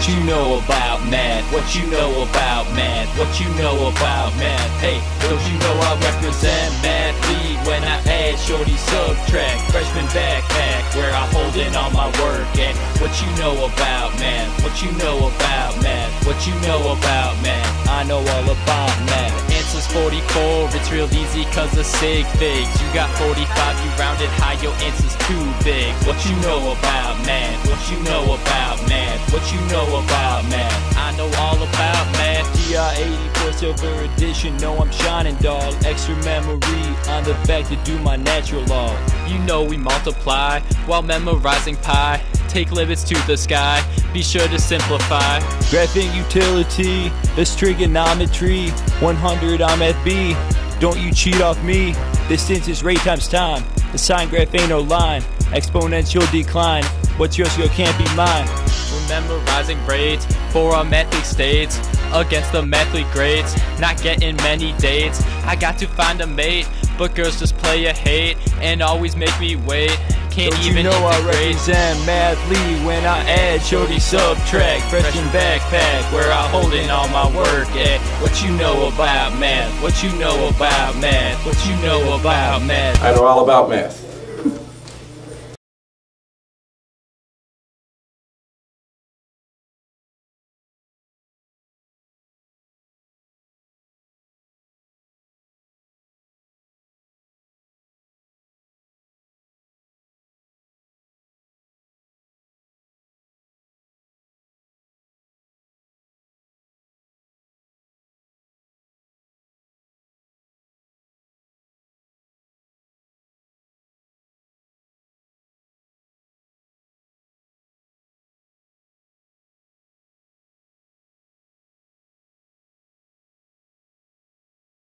What you know about math? What you know about math? What you know about math? Hey, don't you know I represent math league when I add shorty subtract freshman backpack where I hold in all my work and what you know about math? What you know about math? What you know about math? Answer's 44, it's real easy cause of sig figs. You got 45, you rounded high, your answer's too big. What you know about math? What you know about math? What you know about math? I know all about math. TI-84 Silver Edition, know I'm shining, dog. Extra memory on the back to do my natural log. You know we multiply while memorizing pi. Take limits to the sky, be sure to simplify. Graphing utility, that's trigonometry. 100 I'm at B. don't you cheat off me. Distance is rate times time, the sine graph ain't no line. Exponential decline, what's yours girl can't be mine. We're memorizing braids for our method states against the method grades. Not getting many dates. I got to find a mate, but girls just play a hate and always make me wait. Can't Don't even you know I integrate. represent Math League when I add shorty subtract freshman backpack where I hold in all my work at. What you know about math? What you know about math? What you know about math? I know all about math.